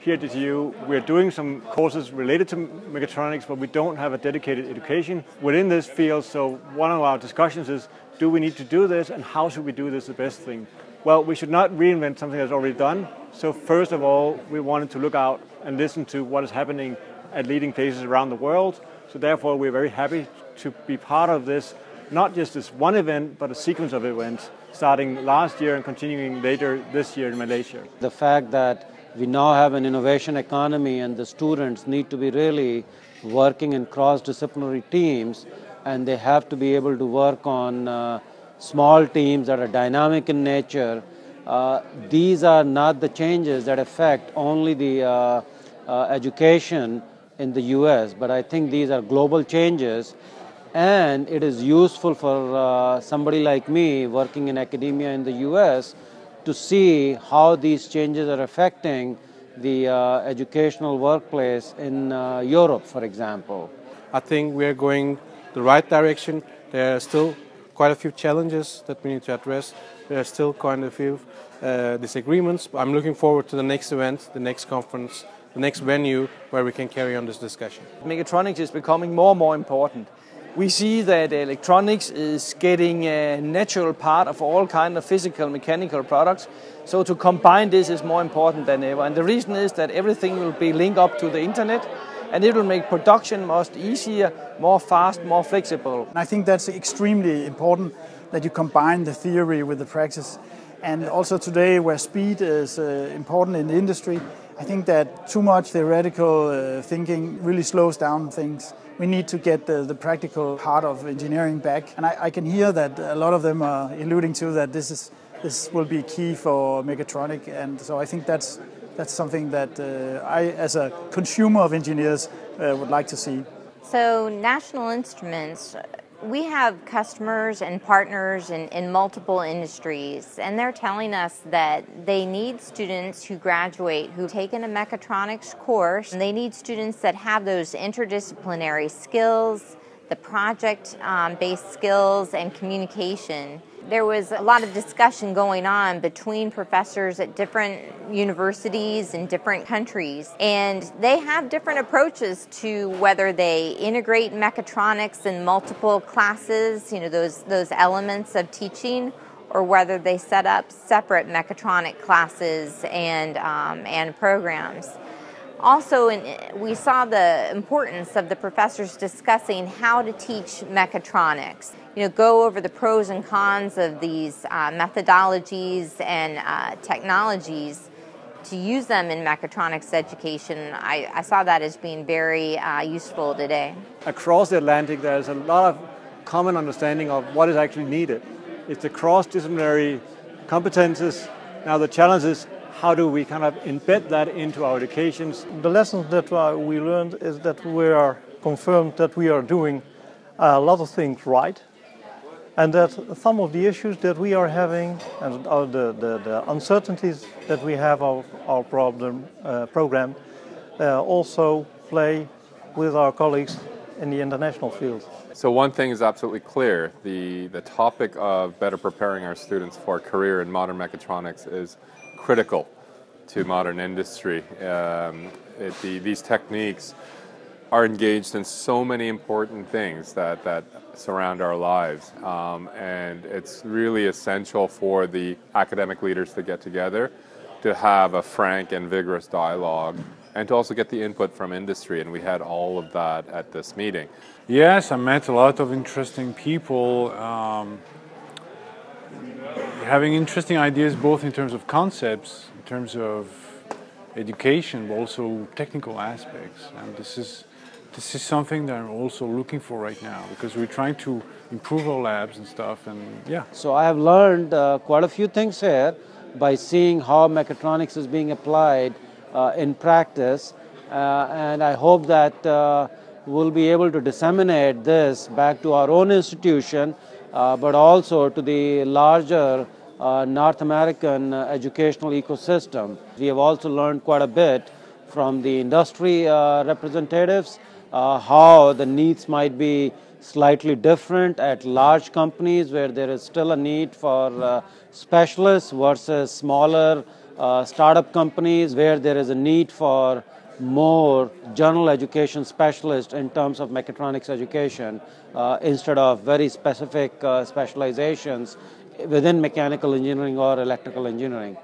here at DTU, we're doing some courses related to mechatronics, but we don't have a dedicated education within this field. So one of our discussions is, do we need to do this and how should we do this the best thing? Well, we should not reinvent something that's already done. So first of all, we wanted to look out and listen to what is happening at leading places around the world. So therefore, we're very happy to be part of this, not just this one event, but a sequence of events starting last year and continuing later this year in Malaysia. The fact that we now have an innovation economy and the students need to be really working in cross-disciplinary teams and they have to be able to work on uh, small teams that are dynamic in nature. Uh, these are not the changes that affect only the uh, uh education in the US, but I think these are global changes and it is useful for uh, somebody like me working in academia in the US to see how these changes are affecting the uh, educational workplace in uh, Europe, for example. I think we're going the right direction. There are still quite a few challenges that we need to address. There are still quite a few uh, disagreements. But I'm looking forward to the next event, the next conference, the next venue where we can carry on this discussion. Mechatronics is becoming more and more important we see that electronics is getting a natural part of all kind of physical mechanical products. So to combine this is more important than ever. And the reason is that everything will be linked up to the internet and it will make production much easier, more fast, more flexible. I think that's extremely important that you combine the theory with the practice. And also today where speed is uh, important in the industry, I think that too much theoretical uh, thinking really slows down things we need to get the, the practical part of engineering back. And I, I, can hear that a lot of them are alluding to that this is this will be key for mechatronic, and so I think that's that's something that uh, I, as a consumer of engineers, uh, would like to see. So, National Instruments we have customers and partners in, in multiple industries, and they're telling us that they need students who graduate who've taken a mechatronics course, and they need students that have those interdisciplinary skills, the project um, based skills, and communication there was a lot of discussion going on between professors at different universities in different countries, and they have different approaches to whether they integrate mechatronics in multiple classes, you know, those, those elements of teaching, or whether they set up separate mechatronic classes and, um, and programs. Also, in, we saw the importance of the professors discussing how to teach mechatronics. You know, go over the pros and cons of these uh, methodologies and uh, technologies to use them in mechatronics education. I, I saw that as being very uh, useful today. Across the Atlantic, there's a lot of common understanding of what is actually needed. It's the cross-disciplinary competences. Now the challenge is how do we kind of embed that into our educations? The lessons that uh, we learned is that we are confirmed that we are doing a lot of things right and that some of the issues that we are having and uh, the, the, the, uncertainties that we have of our problem, uh, program uh, also play with our colleagues in the international field. So one thing is absolutely clear, the, the topic of better preparing our students for a career in modern mechatronics is critical to modern industry. Um, it, the, these techniques are engaged in so many important things that, that surround our lives. Um, and it's really essential for the academic leaders to get together to have a frank and vigorous dialogue and to also get the input from industry. And we had all of that at this meeting. Yes, I met a lot of interesting people. Um, having interesting ideas both in terms of concepts, in terms of education, but also technical aspects. And this is this is something that I'm also looking for right now because we're trying to improve our labs and stuff. And yeah. So I have learned uh, quite a few things here by seeing how mechatronics is being applied uh, in practice, uh, and I hope that uh, we'll be able to disseminate this back to our own institution, uh, but also to the larger uh, North American uh, educational ecosystem. We have also learned quite a bit from the industry uh, representatives uh, how the needs might be slightly different at large companies where there is still a need for uh, specialists versus smaller startup companies where there is a need for more general education specialists in terms of mechatronics education uh, instead of very specific uh, specializations within mechanical engineering or electrical engineering.